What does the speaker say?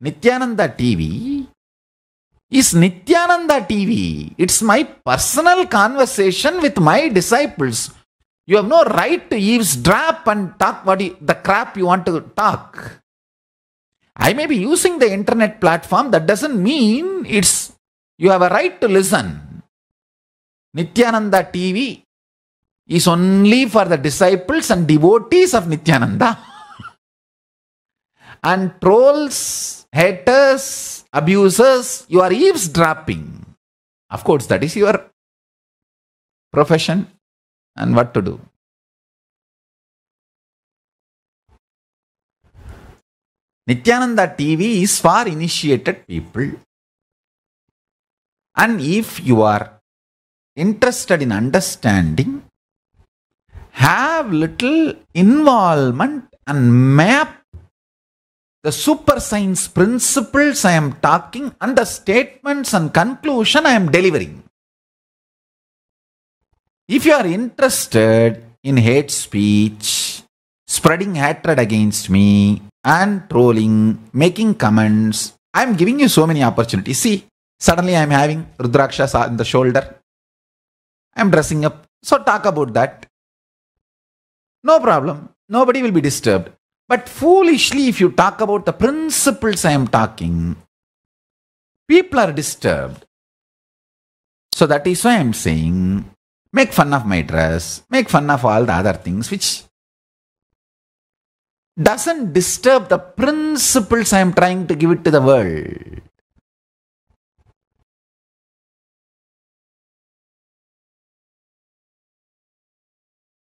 Nithyananda TV is Nithyananda TV. It's my personal conversation with my disciples. You have no right to eavesdrop and talk what you, the crap you want to talk. I may be using the internet platform. That doesn't mean it's you have a right to listen. Nithyananda TV is only for the disciples and devotees of Nithyananda. And trolls, haters, abusers, you are eavesdropping. Of course, that is your profession and what to do. Nithyananda TV is for initiated people. And if you are interested in understanding, have little involvement and map the super science principles I am talking and the statements and conclusion I am delivering. If you are interested in hate speech, spreading hatred against me, and trolling, making comments, I am giving you so many opportunities. See, suddenly I am having Rudrakshas on the shoulder. I am dressing up. So talk about that. No problem. Nobody will be disturbed. But foolishly, if you talk about the principles I am talking, people are disturbed. So that is why I am saying make fun of my dress, make fun of all the other things which doesn't disturb the principles I am trying to give it to the world.